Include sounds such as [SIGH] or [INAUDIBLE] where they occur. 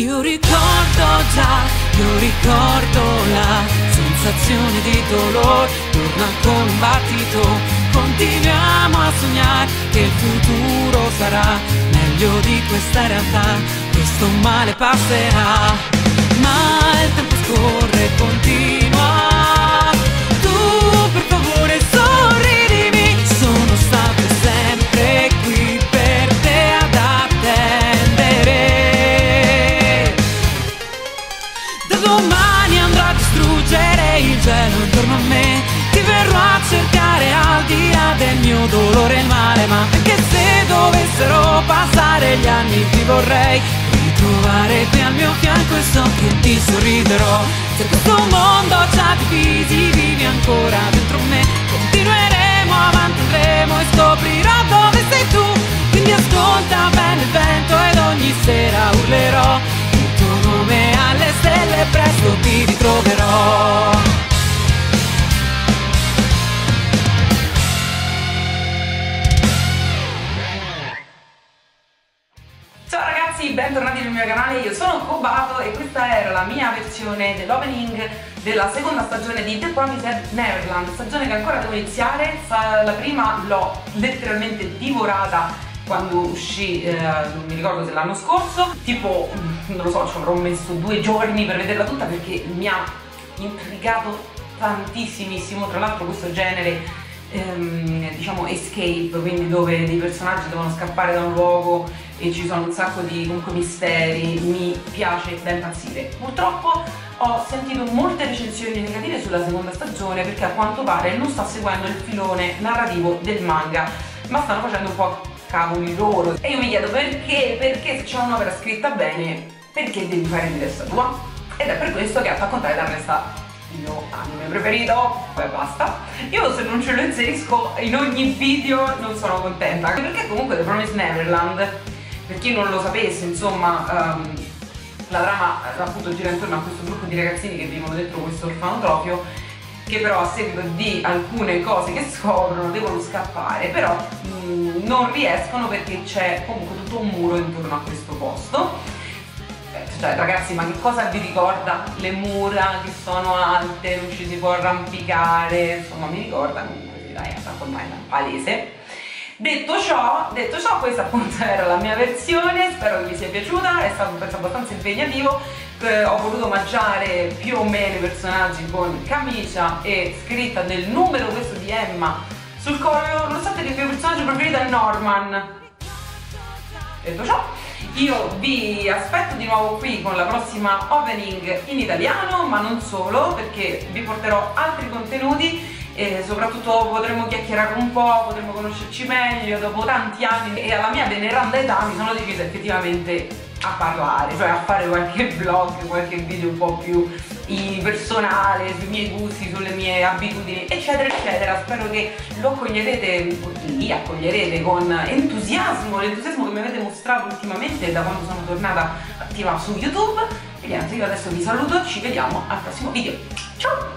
Io ricordo già, io ricordo la sensazione di dolore, torna con un battito, continuiamo a sognare che il futuro sarà meglio di questa realtà, questo male passerà, ma il tempo scorre, continua, distruggere il cielo intorno a me. Ti verrò a cercare al di là del mio dolore e il male Ma anche se dovessero passare gli anni ti vorrei ritrovare qui al mio fianco e so che ti sorriderò. Se questo mondo ci ha divisi ragazzi, bentornati nel mio canale, io sono Kobato e questa era la mia versione dell'opening della seconda stagione di The Promised Neverland, stagione che ancora devo iniziare, la prima l'ho letteralmente divorata quando uscì, eh, non mi ricordo se l'anno scorso, tipo, mm, non lo so, ci avrò messo due giorni per vederla tutta perché mi ha intrigato tantissimissimo, tra l'altro questo genere ehm, diciamo escape, quindi dove dei personaggi devono scappare da un luogo e ci sono un sacco di comunque misteri, mi piace da impazzire. Purtroppo ho sentito molte recensioni negative sulla seconda stagione perché a quanto pare non sta seguendo il filone narrativo del manga, ma stanno facendo un po' cavoli loro. E io mi chiedo perché, perché se c'è un'opera scritta bene, perché devi fare di testa tua? Ed è per questo che Attack on Titan resta mio anime preferito, poi basta. Io se non ce lo inserisco in ogni video non sono contenta, perché comunque The Promised Neverland, per chi non lo sapesse, insomma, ehm, la trama eh, appunto gira intorno a questo gruppo di ragazzini che vivono dentro questo orfanotrofio che però a seguito di alcune cose che scoprono devono scappare, però mh, non riescono perché c'è comunque tutto un muro intorno a questo posto. Eh, Cioè, ragazzi, ma che cosa vi ricorda? Le mura che sono alte, non ci si può arrampicare, insomma, mi ricorda dai, ormai è palese. Detto ciò, detto ciò, questa appunto [LAUGHS] era la mia versione, spero che vi sia piaciuta, è stato penso abbastanza impegnativo, eh, ho voluto mangiare più o meno i personaggi con camicia e scritta del numero questo di Emma sul collo, nonostante che il mio personaggio preferito è Norman. Detto ciò, io vi aspetto di nuovo qui con la prossima opening in italiano, ma non solo, perché vi porterò altri contenuti e soprattutto potremo chiacchierare un po', potremo conoscerci meglio dopo tanti anni e alla mia veneranda età mi sono decisa effettivamente a parlare, cioè a fare qualche [LAUGHS] vlog, qualche video un po' più personale, sui miei gusti, sulle mie abitudini, eccetera, eccetera. Spero che lo accoglierete, li accoglierete con entusiasmo, l'entusiasmo che mi avete mostrato ultimamente da quando sono tornata attiva su YouTube. E niente, io adesso vi saluto, ci vediamo al prossimo video. Ciao!